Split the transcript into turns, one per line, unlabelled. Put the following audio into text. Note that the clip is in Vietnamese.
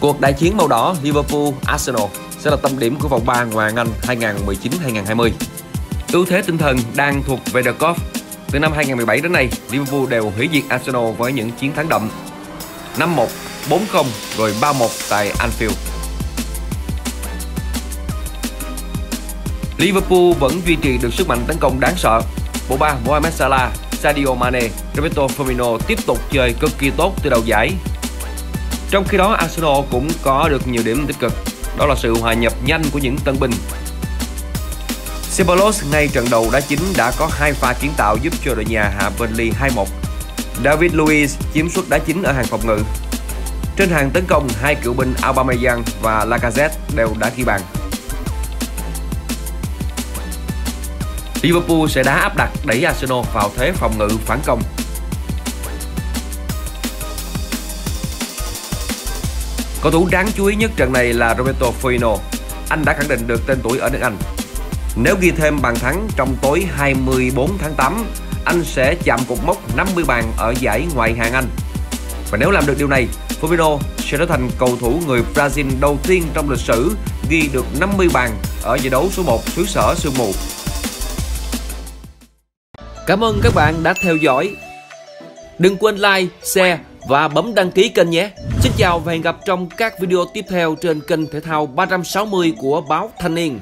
Cuộc đại chiến màu đỏ Liverpool-Arsenal sẽ là tâm điểm của vòng 3 Ngoại hạng Anh 2019-2020. Ưu thế tinh thần đang thuộc về The Cop. Từ năm 2017 đến nay, Liverpool đều hủy diệt Arsenal với những chiến thắng đậm 5-1, 4-0 rồi 3-1 tại Anfield. Liverpool vẫn duy trì được sức mạnh tấn công đáng sợ. Bộ ba Mohamed Salah, Sadio Mane, Roberto Firmino tiếp tục chơi cực kỳ tốt từ đầu giải. Trong khi đó Arsenal cũng có được nhiều điểm tích cực, đó là sự hòa nhập nhanh của những tân binh. Ceballos ngay trận đầu đá chính đã có hai pha kiến tạo giúp cho đội nhà hạ Burnley 2-1. David Luiz chiếm suất đá chính ở hàng phòng ngự. Trên hàng tấn công, hai cựu binh Aubameyang và Lacazette đều đã ghi bàn. Liverpool sẽ đá áp đặt đẩy Arsenal vào thế phòng ngự phản công. Cầu thủ đáng chú ý nhất trận này là Roberto Firmino. Anh đã khẳng định được tên tuổi ở nước Anh. Nếu ghi thêm bàn thắng trong tối 24 tháng 8, anh sẽ chạm cột mốc 50 bàn ở giải ngoại hạng Anh. Và nếu làm được điều này, Firmino sẽ trở thành cầu thủ người Brazil đầu tiên trong lịch sử ghi được 50 bàn ở giải đấu số 1 xứ sở sương mù. Cảm ơn các bạn đã theo dõi. Đừng quên like, share và bấm đăng ký kênh nhé. Xin chào và hẹn gặp trong các video tiếp theo trên kênh thể thao 360 của báo Thanh niên.